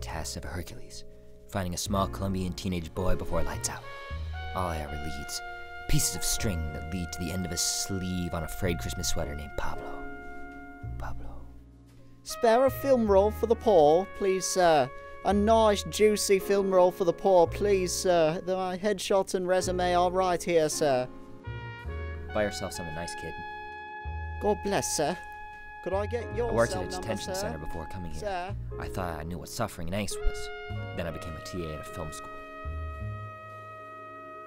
task of a Hercules, finding a small Colombian teenage boy before it lights out. All I ever leads pieces of string that lead to the end of a sleeve on a frayed Christmas sweater named Pablo. Pablo. Spare a film roll for the poor, please, sir. A nice, juicy film roll for the poor, please, sir. The- My headshot and resume are right here, sir. Buy yourself something nice, kid. God bless, sir. Could I get your I worked cell at a detention sir? center before coming here. Sir? I thought I knew what suffering and angst was. Then I became a TA at a film school.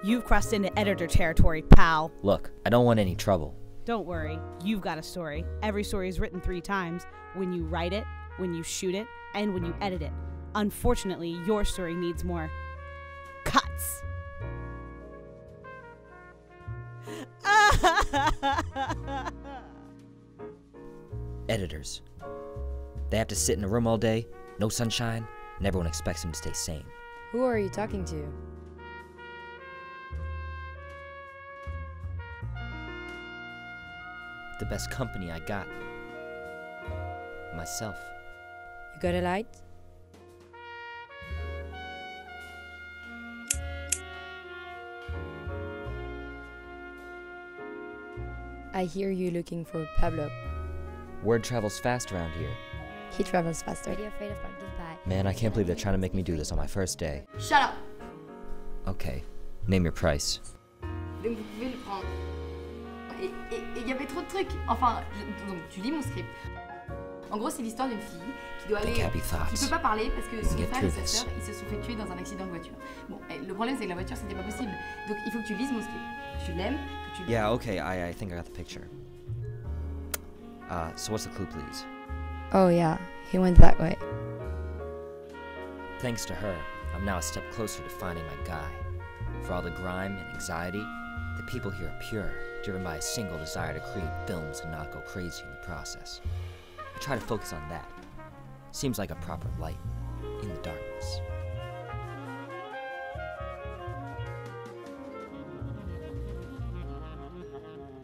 You've crossed into editor territory, pal. Look, I don't want any trouble. Don't worry, you've got a story. Every story is written three times when you write it, when you shoot it, and when you edit it. Unfortunately, your story needs more cuts. Editors. They have to sit in a room all day, no sunshine, and everyone expects them to stay sane. Who are you talking to? The best company I got. Myself. You got a light? I hear you looking for Pablo. Word travels fast around here. He travels faster. Really afraid of pumpkin pie. Man, I can't believe they're trying to make me do this on my first day. Shut up Okay, name your price. Donc vous pouvez le prendre. Et et- et il y avait trop de trucs. Enfin, je- donc tu lis mon script. En gros, c'est l'histoire d'une fille qui doit The aller. Cabby qui Thoughts. peut pas parler parce que son Get frère et sa through this. sœur ils se sont fait tuer dans un accident de voiture. Bon, et le problème c'est que la voiture c'était pas possible. Donc il faut que tu lises mon script. Que tu l'aimes, que tu Yeah, okay, I, I think I got the picture. Uh, so what's the clue, please? Oh, yeah, he went that way. Thanks to her, I'm now a step closer to finding my guy. For all the grime and anxiety, the people here are pure, driven by a single desire to create films and not go crazy in the process. I try to focus on that. Seems like a proper light in the darkness.